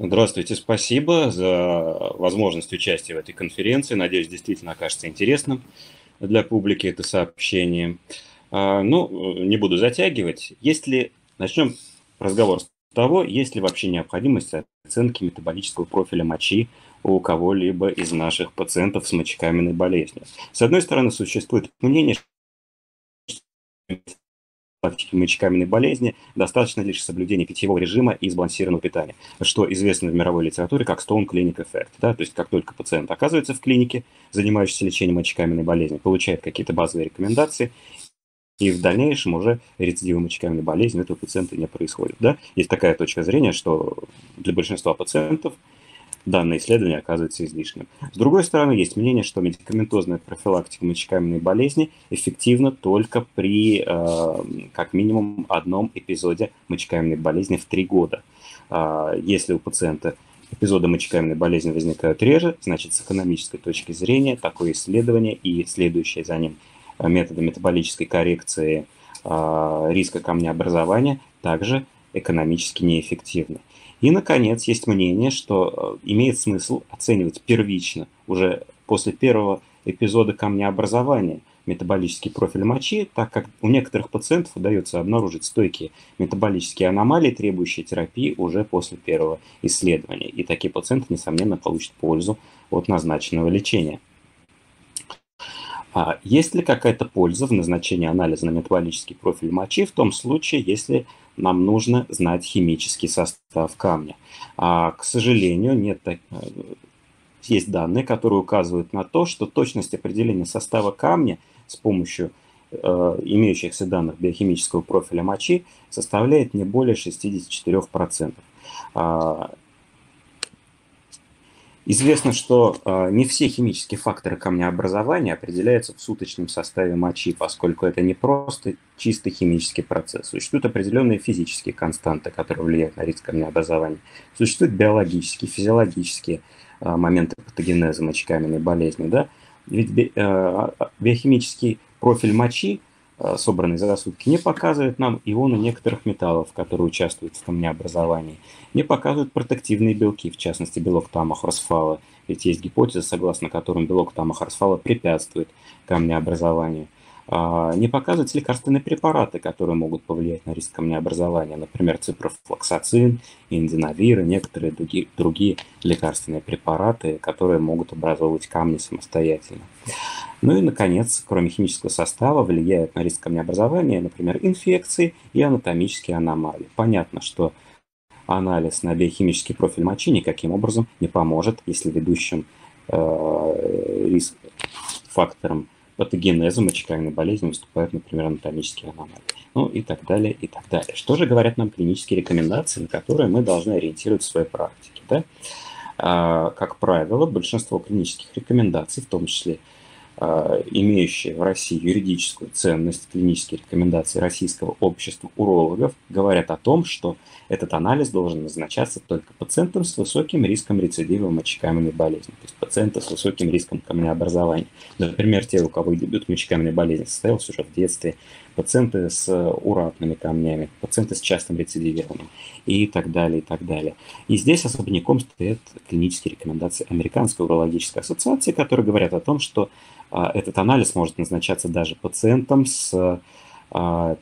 Здравствуйте, спасибо за возможность участия в этой конференции. Надеюсь, действительно окажется интересным для публики это сообщение. А, ну, не буду затягивать. Если начнем разговор с того, есть ли вообще необходимость оценки метаболического профиля мочи у кого-либо из наших пациентов с мочекаменной болезнью. С одной стороны, существует мнение, что профилактики мочекаменной болезни достаточно лишь соблюдения питьевого режима и сбалансированного питания, что известно в мировой литературе как Stone Clinic Effect. Да? То есть как только пациент оказывается в клинике, занимающийся лечением мочекаменной болезни, получает какие-то базовые рекомендации, и в дальнейшем уже рецидива мочекаменной болезни у этого пациента не происходит. Да? Есть такая точка зрения, что для большинства пациентов данное исследование оказывается излишним. С другой стороны, есть мнение, что медикаментозная профилактика мочекаменной болезни эффективна только при э, как минимум одном эпизоде мочекаменной болезни в три года. Э, если у пациента эпизоды мочекаменной болезни возникают реже, значит, с экономической точки зрения такое исследование и следующее за ним э, методы метаболической коррекции риска камнеобразования также экономически неэффективны. И, наконец, есть мнение, что э, имеет смысл оценивать первично, уже после первого эпизода камнеобразования, метаболический профиль мочи, так как у некоторых пациентов удается обнаружить стойкие метаболические аномалии, требующие терапии уже после первого исследования. И такие пациенты, несомненно, получат пользу от назначенного лечения. А есть ли какая-то польза в назначении анализа на метаболический профиль мочи в том случае, если нам нужно знать химический состав камня. А, к сожалению, нет так... Э, есть данные, которые указывают на то, что точность определения состава камня с помощью э, имеющихся данных биохимического профиля мочи составляет не более 64%. А, Известно, что э, не все химические факторы камнеобразования определяются в суточном составе мочи, поскольку это не просто чисто химический процесс. Существуют определенные физические константы, которые влияют на риск камнеобразования. Существуют биологические, физиологические э, моменты патогенеза мочекаменной болезни. Да? Ведь би, э, биохимический профиль мочи собранный за сутки, не показывает нам ионы некоторых металлов, которые участвуют в камнеобразовании, не показывают протективные белки, в частности белок тамахорсфала, ведь есть гипотеза, согласно которым белок тамахорсфала препятствует камнеобразованию. А, не показывают лекарственные препараты, которые могут повлиять на риск камнеобразования, например, ципрофлоксацин, индинавир и некоторые другие, другие лекарственные препараты, которые могут образовывать камни самостоятельно. Ну и, наконец, кроме химического состава, влияют на риск камнеобразования, например, инфекции и анатомические аномалии. Понятно, что анализ на биохимический профиль мочи никаким образом не поможет, если ведущим э, риск фактором патогенеза мочекаменной болезни выступают, например, анатомические аномалии. Ну и так далее, и так далее. Что же говорят нам клинические рекомендации, на которые мы должны ориентировать в своей практике? Да? А, как правило, большинство клинических рекомендаций, в том числе имеющие в России юридическую ценность, клинические рекомендации Российского общества урологов, говорят о том, что этот анализ должен назначаться только пациентам с высоким риском рецидива мочекаменной болезни, то есть пациенты с высоким риском камнеобразования. Например, те, у кого дебют мочекаменной болезни состоялся уже в детстве, пациенты с уратными камнями, пациенты с частым рецидивированием и так далее, и так далее. И здесь особняком стоят клинические рекомендации Американской урологической ассоциации, которые говорят о том, что а, этот анализ может назначаться даже пациентам с а,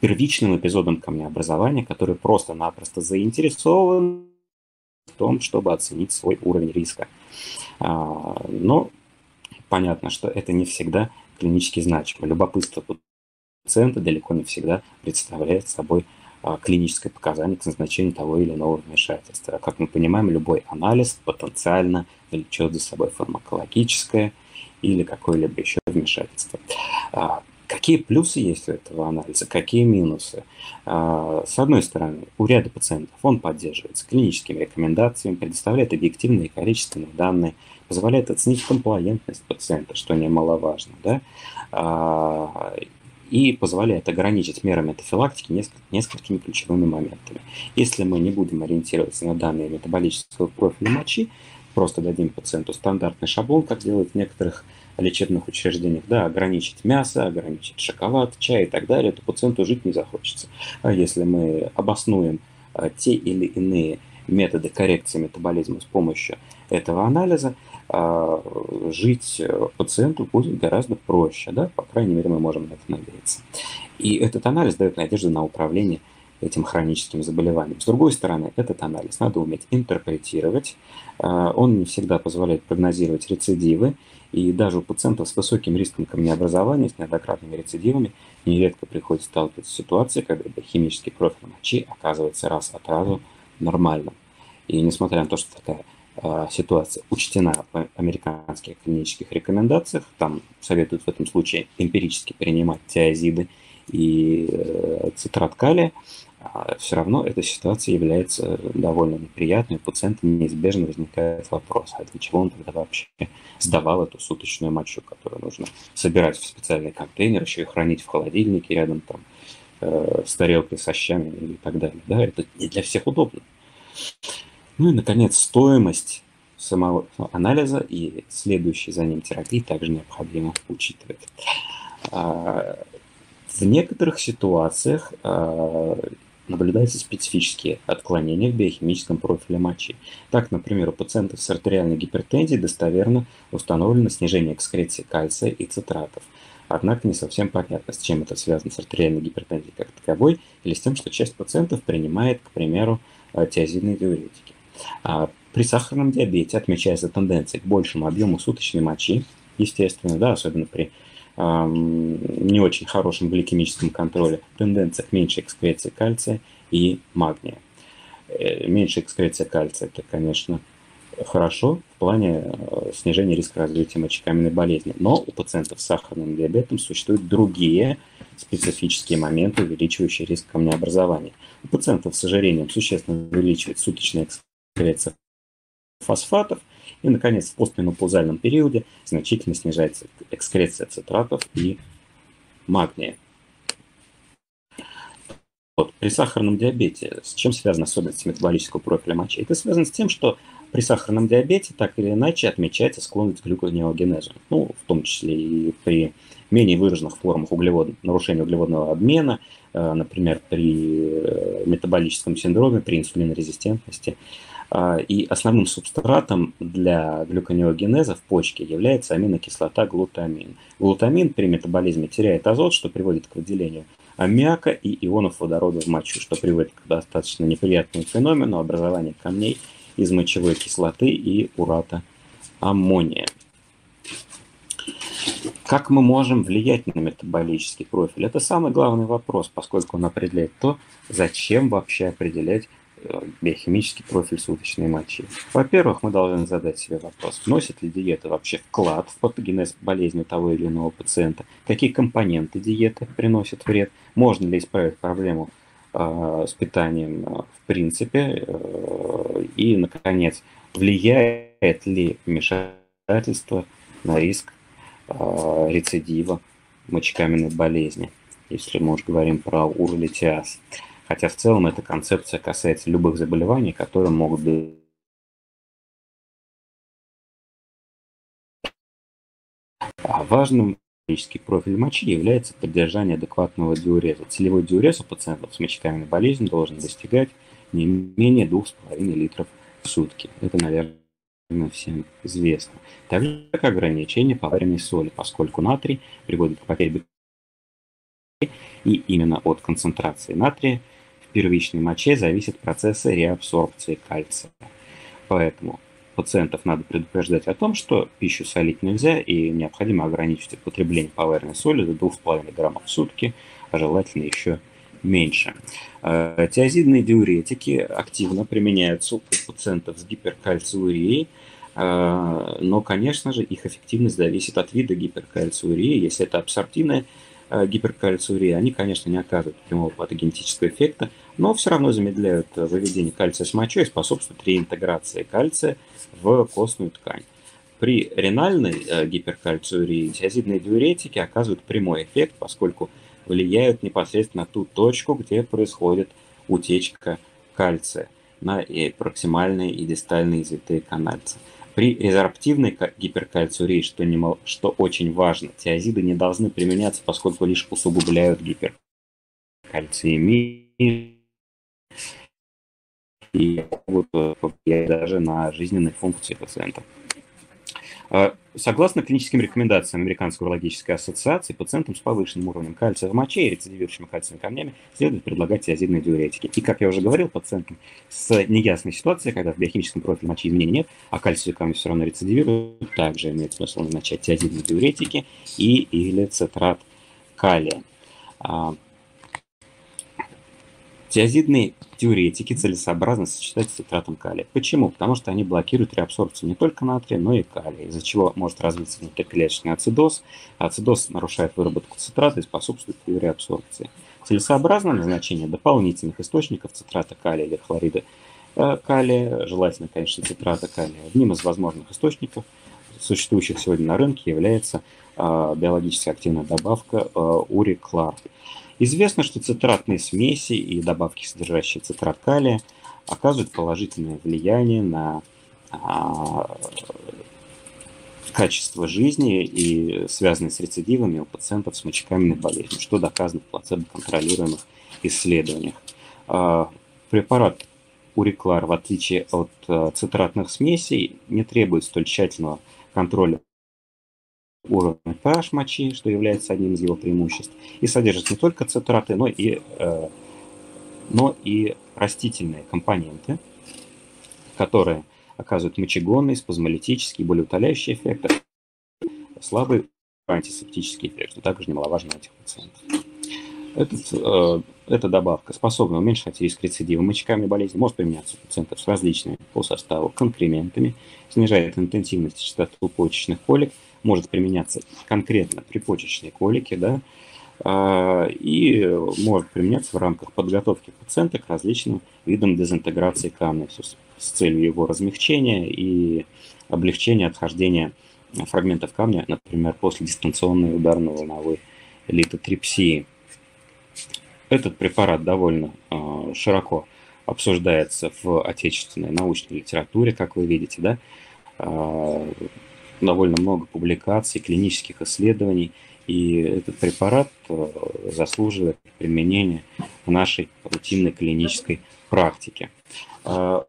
первичным эпизодом камнеобразования, который просто-напросто заинтересован в том, чтобы оценить свой уровень риска. А, но понятно, что это не всегда клинически значимо. Любопытство пациента далеко не всегда представляет собой а, клиническое показание к назначению того или иного вмешательства. Как мы понимаем, любой анализ потенциально влечет за собой фармакологическое или какое-либо еще вмешательство. А, Какие плюсы есть у этого анализа, какие минусы? А, с одной стороны, у ряда пациентов он поддерживается клиническими рекомендациями, предоставляет объективные и количественные данные, позволяет оценить комплаентность пациента, что немаловажно, да? И позволяет ограничить меры метафилактики несколькими ключевыми моментами. Если мы не будем ориентироваться на данные метаболического профиля мочи, просто дадим пациенту стандартный шаблон, как делают в некоторых лечебных учреждениях, да, ограничить мясо, ограничить шоколад, чай и так далее, то пациенту жить не захочется. А если мы обоснуем а, те или иные методы коррекции метаболизма с помощью этого анализа, жить пациенту будет гораздо проще, да, по крайней мере, мы можем на это надеяться. И этот анализ дает надежду на управление этим хроническим заболеванием. С другой стороны, этот анализ надо уметь интерпретировать. А, он не всегда позволяет прогнозировать рецидивы, и даже у пациентов с высоким риском камнеобразования, с неоднократными рецидивами, нередко приходится сталкиваться с ситуацией, когда химический профиль мочи оказывается раз от разу нормальным. И несмотря на то, что такая э, ситуация учтена в американских клинических рекомендациях, там советуют в этом случае эмпирически принимать тиазиды и э, цитрат калия, а все равно эта ситуация является довольно неприятной. У пациента неизбежно возникает вопрос, а для чего он тогда вообще сдавал эту суточную мочу, которую нужно собирать в специальный контейнер, еще и хранить в холодильнике рядом там э, с тарелкой со щами и так далее. Да, это не для всех удобно. Ну и, наконец, стоимость самого анализа и следующей за ним терапии также необходимо учитывать. А, в некоторых ситуациях а, наблюдаются специфические отклонения в биохимическом профиле мочи. Так, например, у пациентов с артериальной гипертензией достоверно установлено снижение экскреции кальция и цитратов. Однако не совсем понятно, с чем это связано с артериальной гипертензией как таковой, или с тем, что часть пациентов принимает, к примеру, э, тиазидные диуретики. А при сахарном диабете отмечается тенденция к большему объему суточной мочи, естественно, да, особенно при не очень хорошем гликемическом контроле, тенденция к меньшей экскреции кальция и магния. Э, меньшая экскреция кальция – это, конечно, хорошо в плане э, снижения риска развития мочекаменной болезни. Но у пациентов с сахарным диабетом существуют другие специфические моменты, увеличивающие риск камнеобразования. У пациентов с ожирением существенно увеличивается суточная экскреция фосфатов – и, наконец, в постменопаузальном периоде значительно снижается экскреция цитратов и магния. Вот, при сахарном диабете с чем связана особенность метаболического профиля мочи? Это связано с тем, что при сахарном диабете так или иначе отмечается склонность к глюконеогенезу. Ну, в том числе и при менее выраженных формах углевод... нарушения углеводного обмена, э, например, при э, метаболическом синдроме, при инсулинорезистентности. И основным субстратом для глюконеогенеза в почке является аминокислота глутамин. Глутамин при метаболизме теряет азот, что приводит к выделению аммиака и ионов водорода в мочу, что приводит к достаточно неприятному феномену образования камней из мочевой кислоты и урата аммония. Как мы можем влиять на метаболический профиль? Это самый главный вопрос, поскольку он определяет то, зачем вообще определять биохимический профиль суточной мочи. Во-первых, мы должны задать себе вопрос, вносит ли диета вообще вклад в патогенез болезни того или иного пациента, какие компоненты диеты приносят вред, можно ли исправить проблему э, с питанием э, в принципе, э, и, наконец, влияет ли вмешательство на риск э, рецидива мочекаменной болезни, если мы уж говорим про уролитиаз. Хотя в целом эта концепция касается любых заболеваний, которые могут быть а важным физический профиль мочи является поддержание адекватного диуреза. Целевой диурез у пациентов с мочекаменной болезнью должен достигать не менее 2,5 литров в сутки. Это, наверное, всем известно. Также как ограничение поваренной соли, поскольку натрий приводит к потере и именно от концентрации натрия первичной моче зависит процесс реабсорбции кальция. Поэтому пациентов надо предупреждать о том, что пищу солить нельзя и необходимо ограничить употребление поваренной соли до 2,5 граммов в сутки, а желательно еще меньше. Э, тиазидные диуретики активно применяются у пациентов с гиперкальциурией, э, но, конечно же, их эффективность зависит от вида гиперкальциурии. Если это абсорбтивная э, гиперкальциурия, они, конечно, не оказывают прямого патогенетического эффекта, но все равно замедляют выведение кальция с мочой и способствуют реинтеграции кальция в костную ткань. При ренальной э, гиперкальциурии тиазидные диуретики оказывают прямой эффект, поскольку влияют непосредственно на ту точку, где происходит утечка кальция на и проксимальные и дистальные извитые канальцы. При резорптивной гиперкальциурии, что, не, что очень важно, тиазиды не должны применяться, поскольку лишь усугубляют гиперкальциемию и могут повлиять даже на жизненные функции пациента. А, согласно клиническим рекомендациям Американской урологической ассоциации, пациентам с повышенным уровнем кальция в моче и рецидивирующими кальциевыми камнями следует предлагать тиазидные диуретики. И, как я уже говорил, пациентам с неясной ситуацией, когда в биохимическом профиле мочи изменений нет, а кальциевые камни все равно рецидивируют, также имеет смысл назначать тиазидные диуретики и или цитрат калия. А, Диуретики целесообразно сочетать с цитратом калия. Почему? Потому что они блокируют реабсорбцию не только натрия, но и калия, из-за чего может развиться внутриклеточный ацидоз. Ацидоз нарушает выработку цитрата и способствует ее реабсорбции. Целесообразно назначение дополнительных источников цитрата калия или хлорида э, калия, желательно, конечно, цитрата калия. Одним из возможных источников, существующих сегодня на рынке, является э, биологически активная добавка э, уриклар. Известно, что цитратные смеси и добавки, содержащие цитрат калия, оказывают положительное влияние на а, качество жизни и связанные с рецидивами у пациентов с мочекаменной болезнью, что доказано в плацебо-контролируемых исследованиях. А, препарат Уриклар, в отличие от а, цитратных смесей, не требует столь тщательного контроля уровня pH мочи, что является одним из его преимуществ, и содержит не только цитраты, но и, э, но и растительные компоненты, которые оказывают мочегонный, спазмолитический, болеутоляющий эффект, слабый антисептический эффект, что также немаловажно у этих пациентов. Этот, э, эта добавка способна уменьшать риск рецидива мочеками болезни, может применяться у пациентов с различными по составу конкрементами, снижает интенсивность частоту почечных колик, может применяться конкретно при почечной колике, да, а, и может применяться в рамках подготовки пациента к различным видам дезинтеграции камня с целью его размягчения и облегчения отхождения фрагментов камня, например, после дистанционной ударно-волновой литотрипсии. Этот препарат довольно а, широко обсуждается в отечественной научной литературе, как вы видите, да, а, довольно много публикаций, клинических исследований, и этот препарат э, заслуживает применения в нашей рутинной клинической практике. А,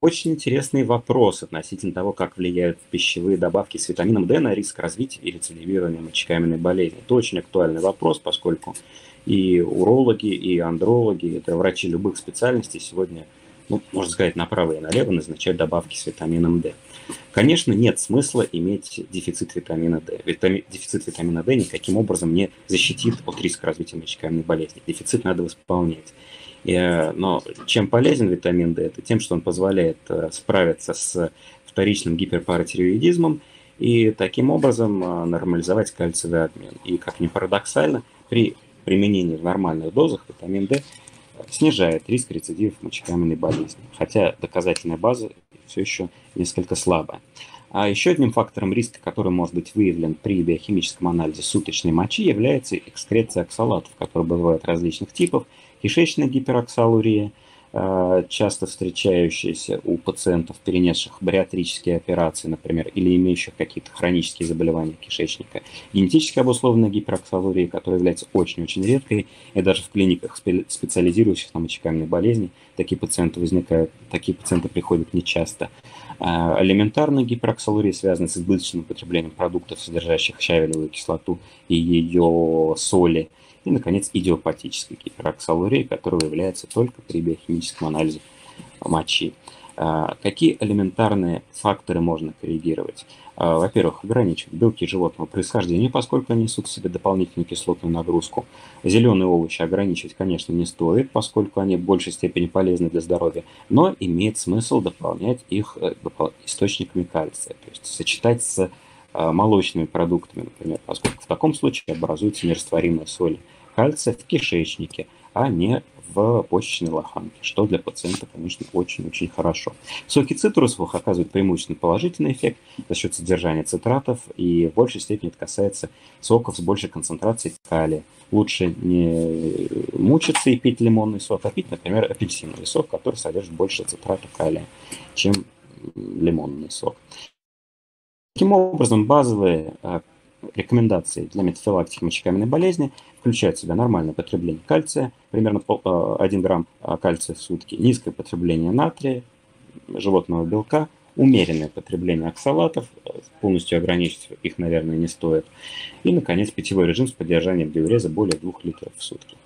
очень интересный вопрос относительно того, как влияют пищевые добавки с витамином D на риск развития и рецидивирования мочекаменной болезни. Это очень актуальный вопрос, поскольку и урологи, и андрологи, это врачи любых специальностей сегодня, ну, можно сказать, направо и налево назначают добавки с витамином D. Конечно, нет смысла иметь дефицит витамина D. Витами... Дефицит витамина D никаким образом не защитит от риска развития мочекаменной болезни. Дефицит надо восполнять. Э, но чем полезен витамин D? Это тем, что он позволяет э, справиться с вторичным гиперпаратиреоидизмом и таким образом э, нормализовать кальциевый обмен. И, как ни парадоксально, при применении в нормальных дозах витамин D снижает риск рецидивов мочекаменной болезни. Хотя доказательная база все еще несколько слабая. А еще одним фактором риска, который может быть выявлен при биохимическом анализе суточной мочи, является экскреция оксалатов, которые бывают различных типов, кишечная гипероксалурия, часто встречающиеся у пациентов, перенесших бариатрические операции, например, или имеющих какие-то хронические заболевания кишечника. Генетически обусловленная гипероксалурия, которая является очень-очень редкой, и даже в клиниках, специализирующих на мочекаменной болезни, такие пациенты возникают, такие пациенты приходят нечасто. Э, элементарная гипероксалурия связана с избыточным употреблением продуктов, содержащих щавелевую кислоту и ее соли – и, наконец, идиопатическая гипероксалурия, которая выявляется только при биохимическом анализе мочи. А, какие элементарные факторы можно коррегировать? А, во-первых, ограничивать белки животного происхождения, поскольку они несут в себе дополнительную кислотную нагрузку. Зеленые овощи ограничивать, конечно, не стоит, поскольку они в большей степени полезны для здоровья, но имеет смысл дополнять их э, источниками кальция, то есть сочетать с молочными продуктами, например, поскольку в таком случае образуется нерастворимая соль кальция в кишечнике, а не в почечной лоханке, что для пациента, конечно, очень-очень хорошо. Соки цитрусовых оказывают преимущественно положительный эффект за счет содержания цитратов, и в большей степени это касается соков с большей концентрацией калия. Лучше не мучиться и пить лимонный сок, а пить, например, апельсиновый сок, который содержит больше цитрата калия, чем лимонный сок. Таким образом, базовые а, рекомендации для метафилактики мочекаменной болезни включают в себя нормальное потребление кальция, примерно 1 грамм кальция в сутки, низкое потребление натрия, животного белка, умеренное потребление оксалатов, полностью ограничить их, наверное, не стоит. И, наконец, питьевой режим с поддержанием диуреза более 2 литров в сутки.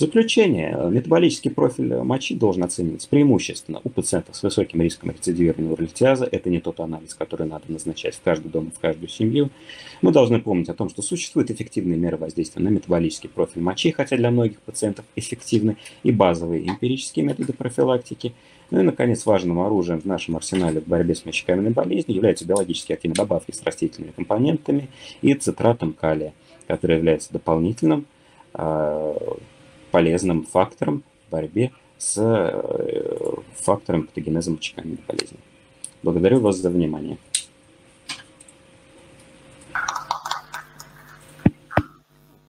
Заключение, метаболический профиль мочи должен оцениваться преимущественно у пациентов с высоким риском рецидивирования урлитиаза. Это не тот анализ, который надо назначать в каждый дом, в каждую семью. Мы должны помнить о том, что существуют эффективные меры воздействия на метаболический профиль мочи, хотя для многих пациентов эффективны и базовые эмпирические методы профилактики. Ну и, наконец, важным оружием в нашем арсенале в борьбе с мочекаменной болезнью являются биологически активные добавки с растительными компонентами и цитратом калия, который является дополнительным а, полезным фактором в борьбе с э, фактором патогенеза мочекаменной болезни. Благодарю вас за внимание.